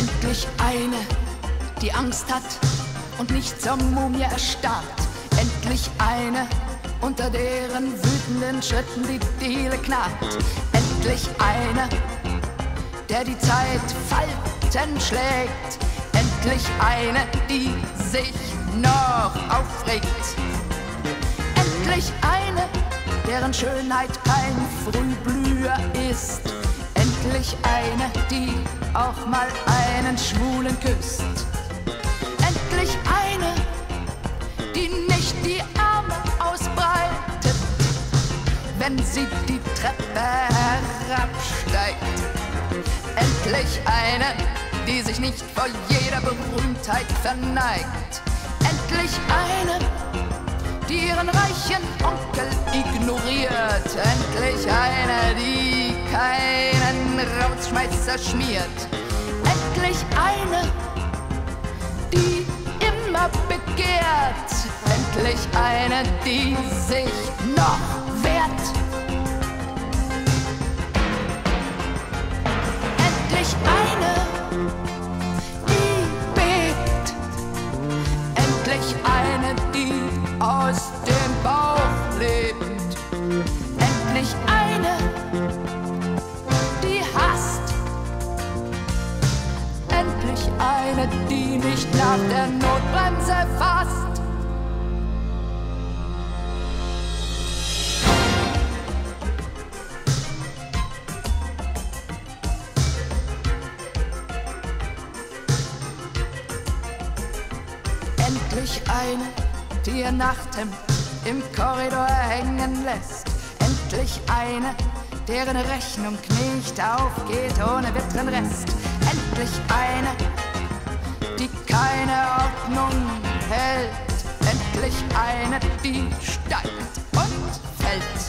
Endlich eine, die Angst hat und nicht zur Mumie erstarrt. Endlich eine, unter deren wütenden Schritten die Diele knarrt. Endlich eine, der die Zeit Falten schlägt. Endlich eine, die sich noch aufregt. Endlich eine, deren Schönheit kein Frühblüher ist. Endlich eine, die auch mal einen Schwulen küsst. Endlich eine, die nicht die Arme ausbreitet, wenn sie die Treppe herabsteigt. Endlich eine, die sich nicht vor jeder Berühmtheit verneigt. Endlich eine, die ihren reichen Onkel ignoriert. Endlich eine, die keinen Rausschmeißer schmiert. Endlich eine, die immer begehrt. Endlich eine, die sich noch wehrt. Nach der Notbremse fasst. Endlich eine, die ihr Nachthemd im Korridor hängen lässt. Endlich eine, deren Rechnung nicht aufgeht ohne bitteren Rest. Endlich eine, die keine Ordnung hält. Endlich eine, die steigt und fällt.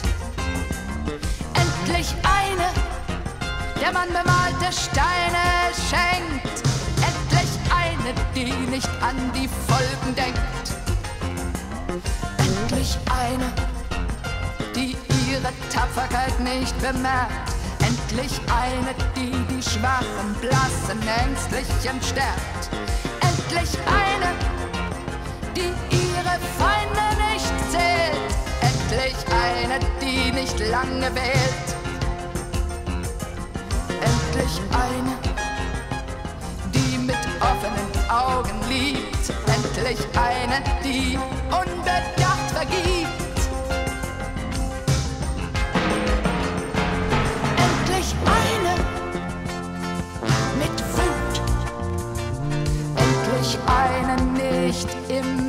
Endlich eine, der man bemalte Steine schenkt. Endlich eine, die nicht an die Folgen denkt. Endlich eine, die ihre Tapferkeit nicht bemerkt. Endlich eine, die schwachen, blassen, ängstlichen stärkt. Endlich eine, die ihre Feinde nicht zählt. Endlich eine, die nicht lange wählt. Endlich eine, die mit offenen Augen liebt. Endlich eine, die einen nicht im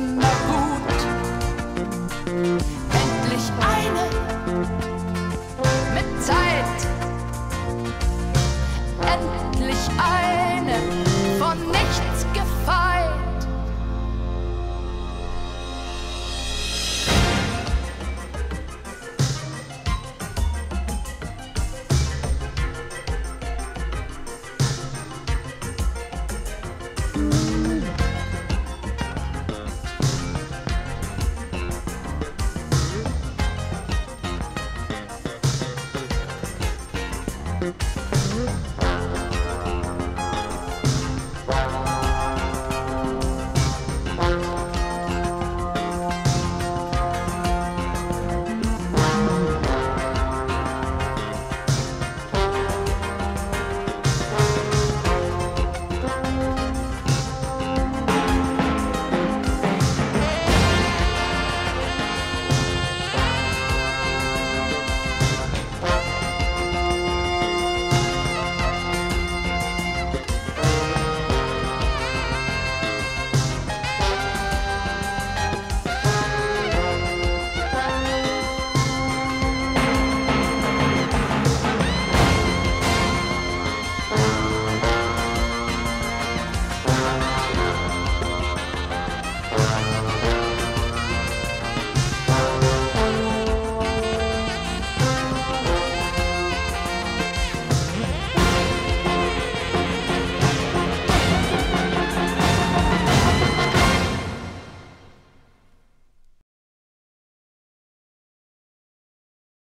Boop.